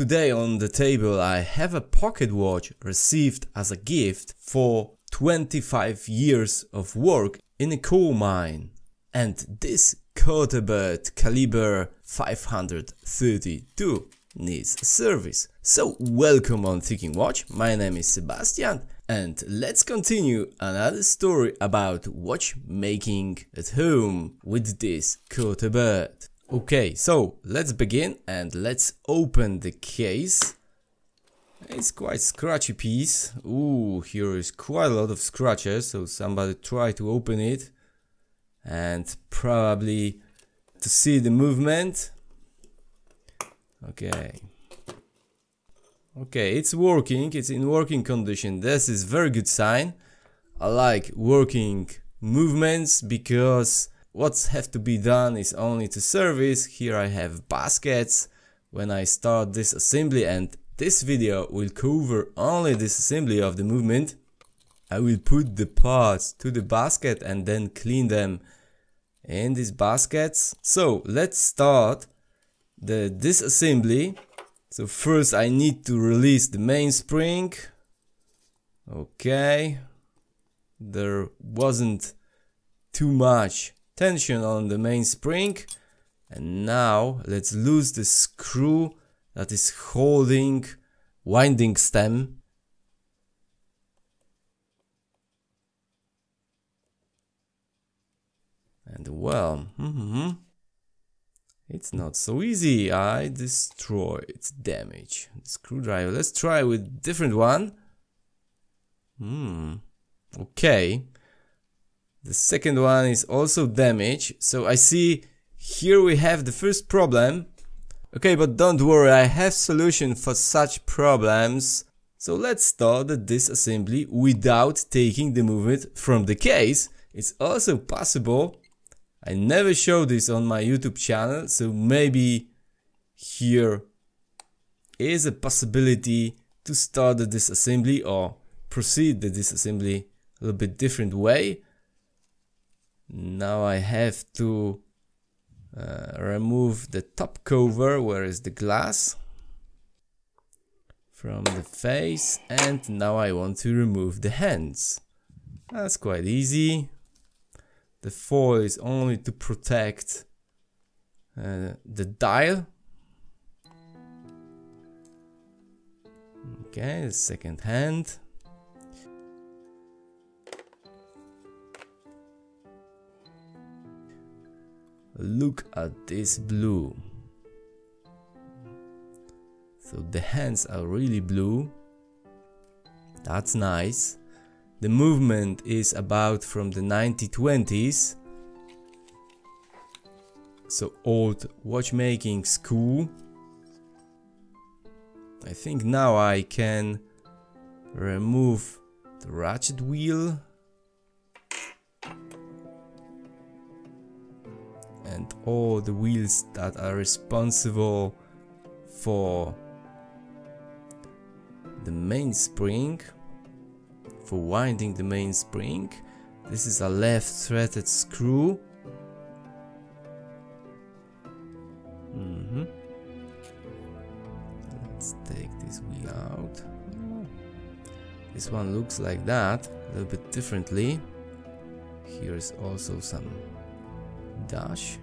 Today on the table I have a pocket watch received as a gift for 25 years of work in a coal mine. And this Cortebert caliber 532 needs service. So welcome on Ticking Watch, my name is Sebastian and let's continue another story about watchmaking at home with this Cortebert. Okay, so let's begin and let's open the case. It's quite scratchy piece. Ooh, here is quite a lot of scratches, so somebody tried to open it and probably to see the movement. Okay. Okay, it's working, it's in working condition. This is very good sign. I like working movements because what's have to be done is only to service. Here I have baskets when I start this assembly and this video will cover only this assembly of the movement. I will put the parts to the basket and then clean them in these baskets. So let's start the disassembly. So first I need to release the mainspring. Okay. There wasn't too much tension on the mainspring. And now let's lose the screw that is holding winding stem And well, mm -hmm, it's not so easy. I destroy its damage. The screwdriver. Let's try with different one. Hmm. Okay. The second one is also damaged. So I see here we have the first problem. Okay, but don't worry, I have solution for such problems. So let's start the disassembly without taking the movement from the case. It's also possible I never show this on my YouTube channel, so maybe here is a possibility to start the disassembly or proceed the disassembly a little bit different way. Now I have to uh, remove the top cover, where is the glass, from the face and now I want to remove the hands. That's quite easy. The foil is only to protect uh, the dial. Okay, the second hand. Look at this blue. So the hands are really blue. That's nice. The movement is about from the 1920s. So old watchmaking school. I think now I can remove the ratchet wheel all the wheels that are responsible for the mainspring for winding the mainspring. This is a left threaded screw. Mm -hmm. Let's take this wheel out. This one looks like that, a little bit differently. Here's also some dash.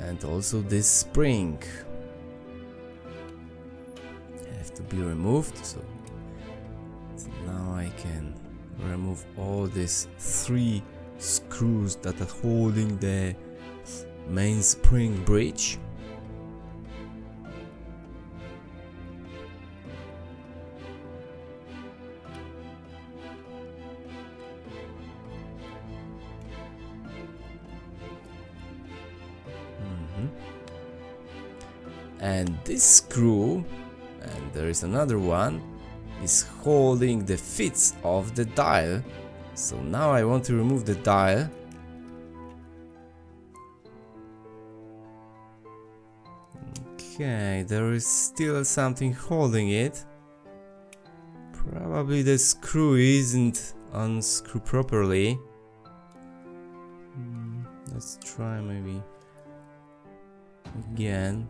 And also this spring. Have to be removed, so now I can remove all these three screws that are holding the mainspring bridge and this screw and there is another one is holding the fits of the dial. So now I want to remove the dial. Okay, there is still something holding it. Probably the screw isn't unscrewed properly. Hmm, let's try maybe again.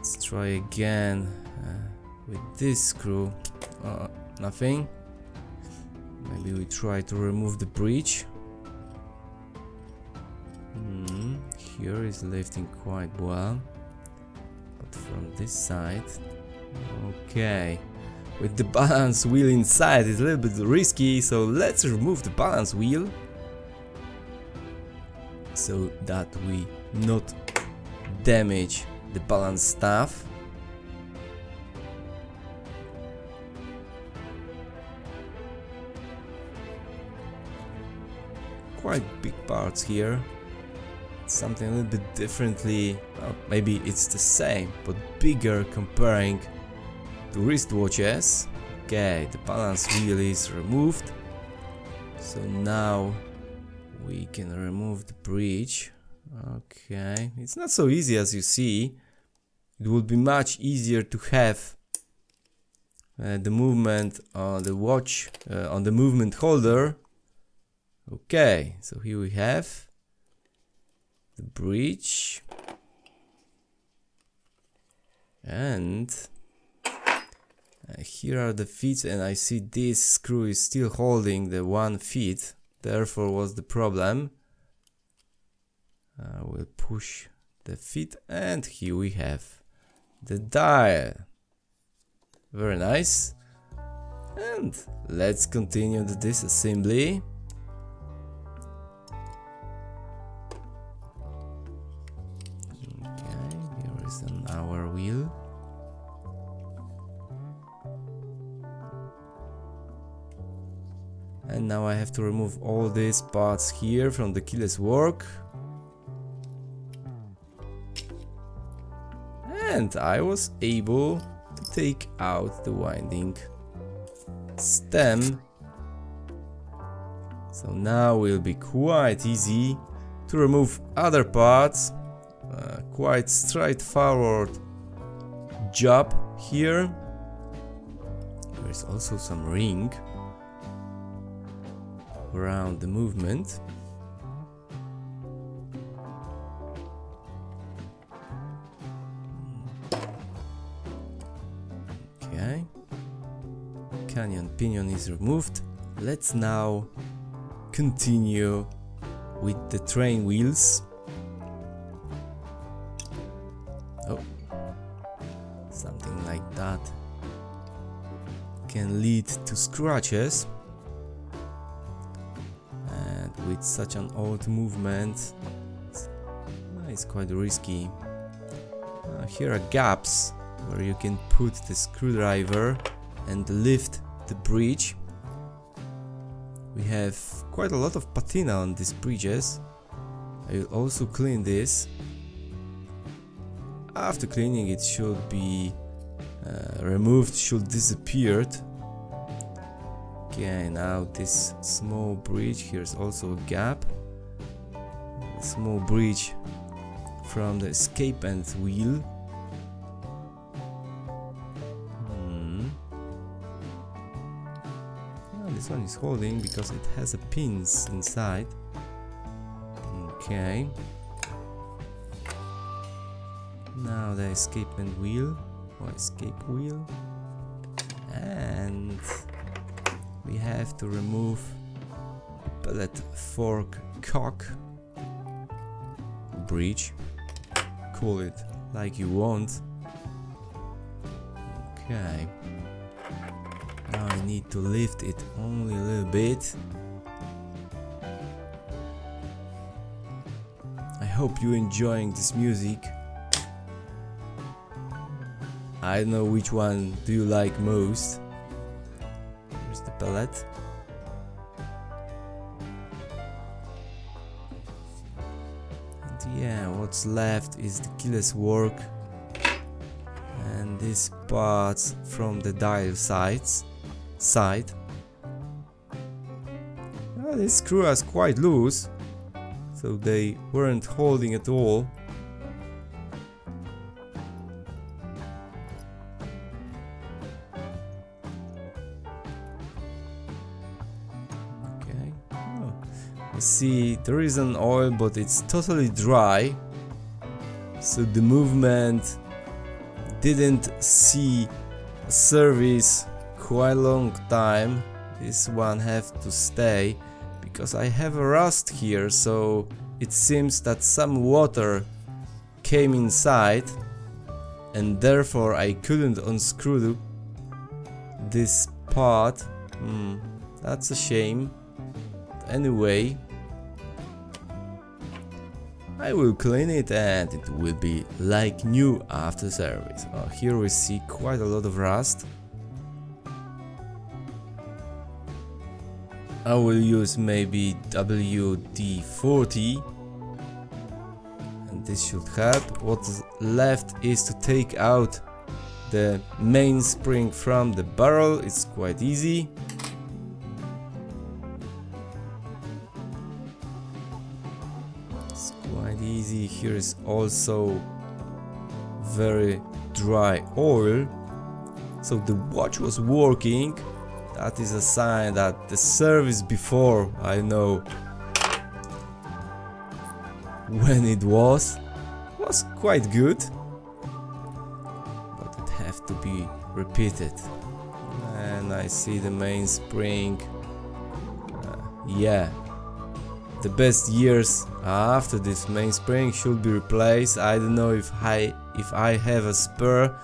Let's try again uh, with this screw. Uh, nothing. Maybe we try to remove the breech. Hmm, here is lifting quite well. But from this side... Okay. With the balance wheel inside it's a little bit risky, so let's remove the balance wheel. So that we not damage the balance staff. Quite big parts here. Something a little bit differently, well, maybe it's the same, but bigger comparing to wristwatches. Okay, the balance wheel is removed. So now we can remove the breech. Okay, it's not so easy as you see. It would be much easier to have uh, the movement on the watch, uh, on the movement holder. Okay, so here we have the bridge. And uh, here are the feet and I see this screw is still holding the one feet. Therefore was the problem. Uh, we'll push the feet and here we have the dial. Very nice. And let's continue the disassembly. Okay, here is an hour wheel. And now I have to remove all these parts here from the keyless work. And I was able to take out the winding stem. So now will be quite easy to remove other parts. Uh, quite straightforward job here. There is also some ring around the movement. Canyon pinion is removed. Let's now continue with the train wheels. Oh, something like that can lead to scratches. And with such an old movement, it's quite risky. Uh, here are gaps where you can put the screwdriver and lift the bridge. We have quite a lot of patina on these bridges. I will also clean this. After cleaning it should be uh, removed, should disappeared. Okay, now this small bridge, here's also a gap. Small bridge from the escape and wheel one is holding because it has a pins inside. Okay. Now the escapement wheel or escape wheel. And we have to remove pellet fork cock breach call it like you want. Okay Need to lift it only a little bit. I hope you're enjoying this music. I don't know which one do you like most. Here's the pellet. And yeah, what's left is the keyless work and these parts from the dial sides side. Uh, this screw is quite loose, so they weren't holding at all. Okay. Oh. See, there is an oil, but it's totally dry, so the movement didn't see service quite long time this one have to stay because I have a rust here so it seems that some water came inside and therefore I couldn't unscrew this part hmm, that's a shame anyway I will clean it and it will be like new after service. Uh, here we see quite a lot of rust. I will use maybe WD-40 and this should help. What's left is to take out the mainspring from the barrel, it's quite easy. It's quite easy. Here is also very dry oil. So the watch was working that is a sign that the service before I know when it was was quite good but it have to be repeated and I see the mainspring uh, yeah the best years after this mainspring should be replaced. I don't know if I if I have a spur,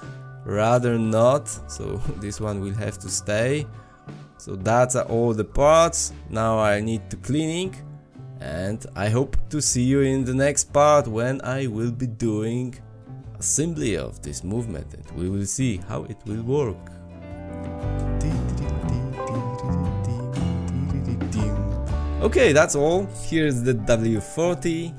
rather not. So this one will have to stay. So that's all the parts. Now I need to cleaning and I hope to see you in the next part when I will be doing assembly of this movement and we will see how it will work. Okay, that's all. Here's the W40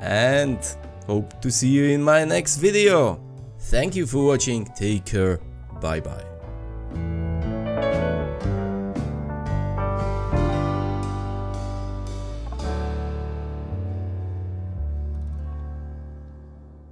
and hope to see you in my next video. Thank you for watching, take care, bye bye.